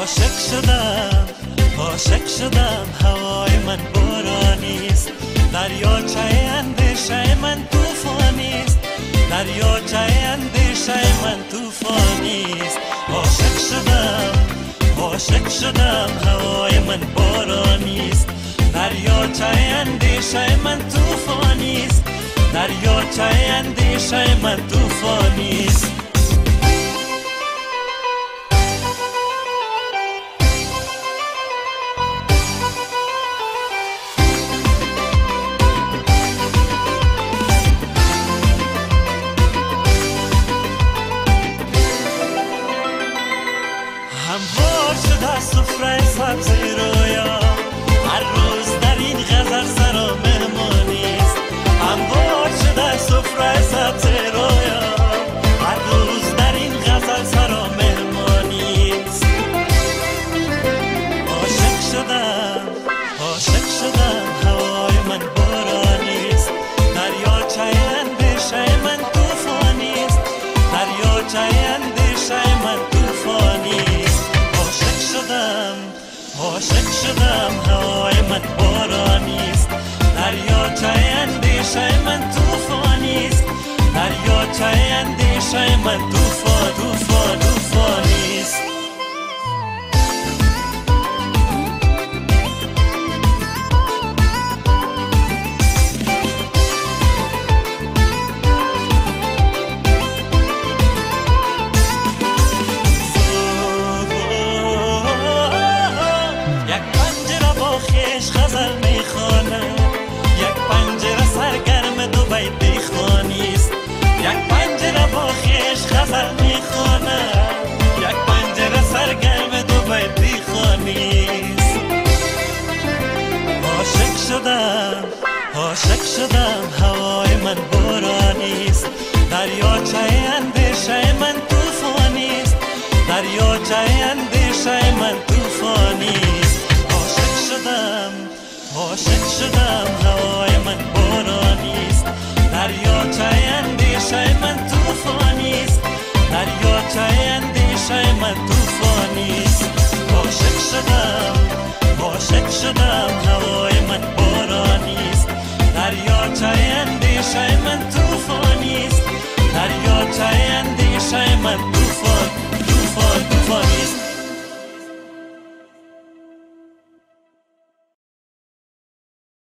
عاشق شدم عاشق شدم هوای من بارانیست دریاچه اندیشه من توفانیست دریاچه اندیشه من توفانیست عاشق شدم عاشق شدم هوای من بارانیست دریاچه اندیشه من توفانیست دریاچه اندیشه من توفانیست عاشق شدم هوای من بارانیست دریاچه اندیشه من توفانیست دریاچه اندیشه من توفان توفان شدم عاشق شدم هوای من بارانیست دریاچه اندیشه من توفانیست دریاچه اندیشه من توفانیست عاشق شدم عاشق شدم هوای من بارانیست دریاچه اندیشه من توفانیست دریاچه اندیشه من توفانیست عاشق شدم عاشق شدم هوای من دریاچه اندیشه من توفانیست دریاچه